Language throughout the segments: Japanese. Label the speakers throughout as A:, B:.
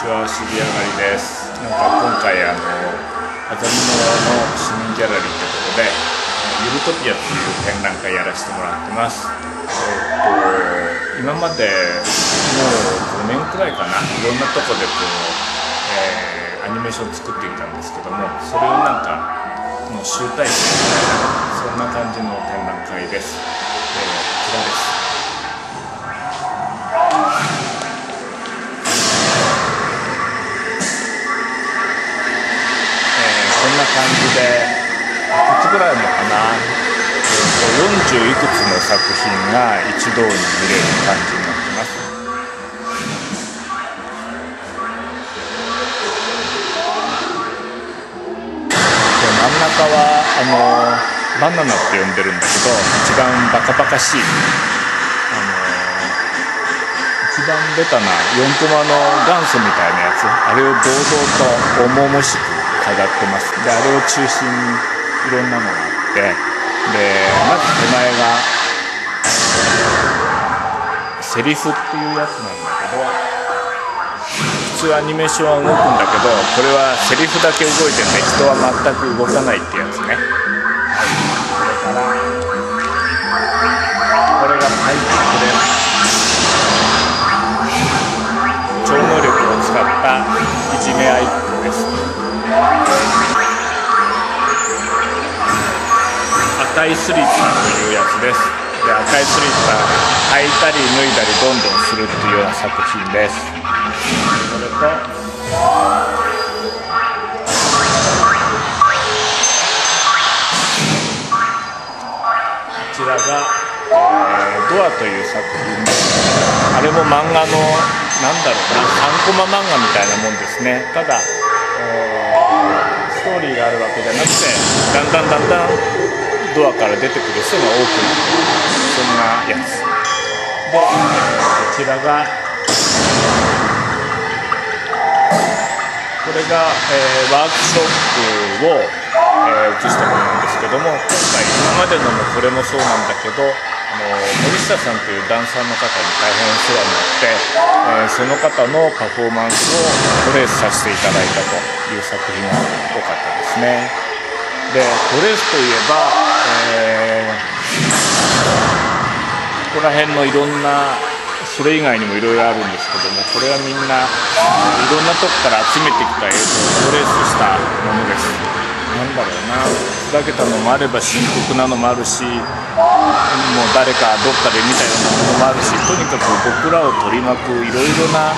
A: ちは渋谷狩りです。なんか今回あのあざみ野の市民ギャラリーってことでゆるトピアっていう展覧会やらせてもらってます。えっと今までもう5年くらいかないろんなとこでこう、えー、アニメーション作ってきたんですけどもそれをなんかの集大成みたいなそんな感じの展覧会です、えー、ちらですこんな感じでいくつぐらいのかな、40いくつの作品が一堂に見れる感じになってます。で真ん中はあのバナナって呼んでるんだけど一番バカバカしい。あの一番ベタな4コマの元祖みたいなやつ。あれを堂々と重々しく飾ってます。であれを中心にいろんなのがあって。でまず手前がセリフっていうやつなんだけど普通アニメーションは動くんだけどこれはセリフだけ動いてね人は全く動かないってやつ。いじめ合いっ子です。赤いスリッパというやつです。で赤いスリッパ履いたり脱いだりどんどんするっていうような作品です。それとこちらが、えー、ドアという作品です。あれも漫画のなんだろうな3コマ漫画みたいなもんですね。ただストーリーがあるわけじゃなくてだんだんだんだんドアから出てくる人が多くなってそんなやつ。でこちらがこれが、えー、ワークショップを、えー、したものなんですけども今回今までのもこれもそうなんだけどあの森下さんというダンサーの方に大変お世話になって、えー、その方のパフォーマンスをトレースさせていただいたという作品が多かったですね。でトレースといえば、えー、ここら辺のいろんなそれ以外にもいろいろあるんですけどもこれはみんないろんなとこから集めてきた映像をトレースしたものです。なんだろうな。ふざけたのもあれば深刻なのもあるしもう誰かどっかで見たようなものもあるしとにかく僕らを取り巻くいろいろな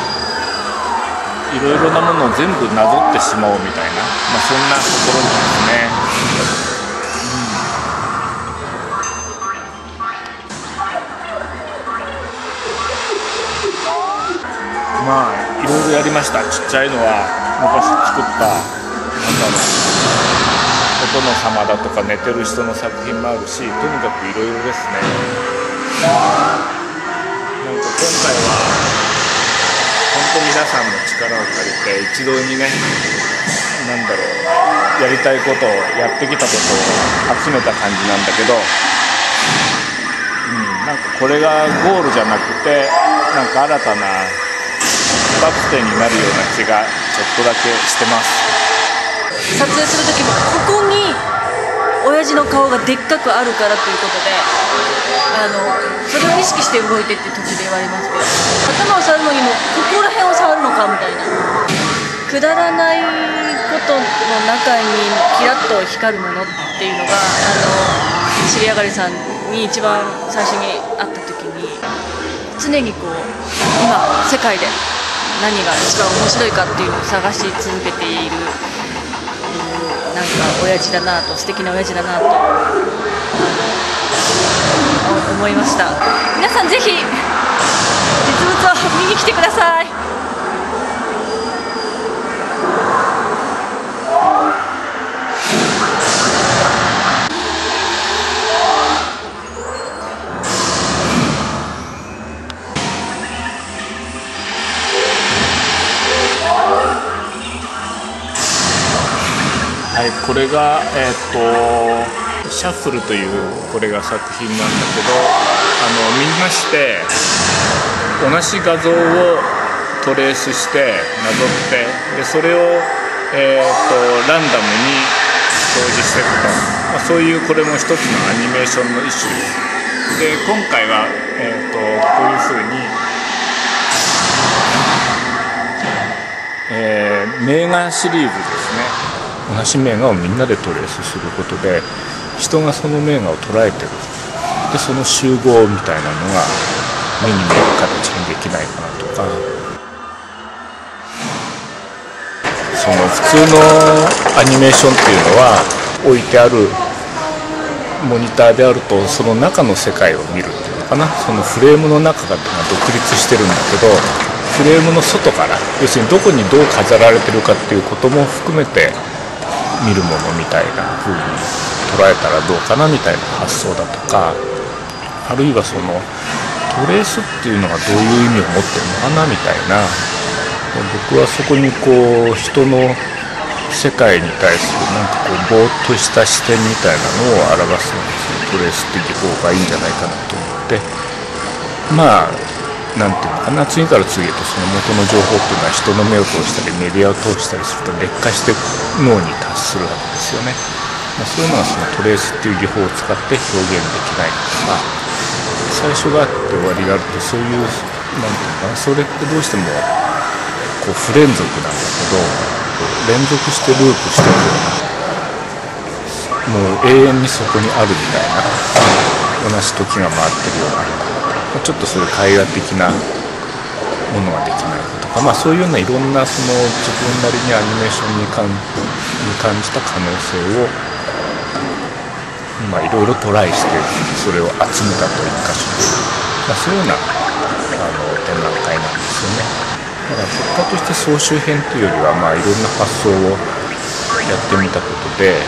A: いろいろなものを全部なぞってしまおうみたいな、まあ、そんなところですね。まあいろいろやりました。ちっちゃいのは昔作ったなんだろう。殿様だとか寝てる人の作品もあるしとにかくいろいろですねなんか今回は本当皆さんの力を借りて一堂にね何だろうやりたいことをやってきたことを集めた感じなんだけど、うん、なんかこれがゴールじゃなくてなんか新たな出発点になるような気がちょっとだけしてます。
B: 撮影する時もここに親父の顔がでっかくあるからということであのそれを意識して動いてって途中で言われますけど頭を触るのにもここら辺を触るのかみたいなくだらないことの中にキラッと光るものっていうのがあの知り上がりさんに一番最初に会った時に常にこう今世界で何が一番面白いかっていうのを探し続けているなんか親父だなと素敵な親父だなと思いました。皆さんぜひ
A: はいこれがえっ、とシャッフルというこれが作品なんだけどあのみんなして同じ画像をトレースしてなぞってでそれを、えーと、ランダムに表示していくと、まあ、そういうこれも一つのアニメーションの一種です。で今回は、えーと、とこういうふうに、えー、名画シリーズですね。同じ名画をみんなでトレースすることで人がその名画を捉えてる。でその集合みたいなのが目に見える形にできないかなとか。その普通のアニメーションっていうのは置いてあるモニターであるとその中の世界を見るっていうのかな。そのフレームの中が独立してるんだけどフレームの外から要するにどこにどう飾られてるかっていうことも含めて見るものみたいな風に捉えたらどうかなみたいな発想だとかあるいはそのトレースっていうのがどういう意味を持ってるのかなみたいな僕はそこにこう人の世界に対するなんかこうぼーっとした視点みたいなのを表すのにトレースっていう方がいいんじゃないかなと思って。まあ何ていうのかな。次から次へとその元の情報っていうのは人の目を通したりメディアを通したりすると劣化して脳に達するわけですよね。まあ、そういうのはそのトレースっていう技法を使って表現できない。とか最初があって終わりがあるとそういう何て言うのかな。それってどうしてもこう不連続なんだけど連続してループしてるような。もう永遠にそこにあるみたいな。同じ時が回ってるような。ちょっとそういう絵画的なものができないとかまあそういうようないろんなその自分なりにアニメーションに感じた可能性をまあ、いろいろトライしてそれを集めたという箇所で、まあ、そういうようなあの展覧会なんですよね。だから結果として総集編というよりは、まあ、いろんな発想をやってみたことで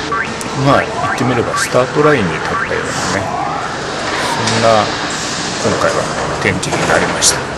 A: まあ言ってみればスタートラインに立ったようなねそんな今回は展示になりました。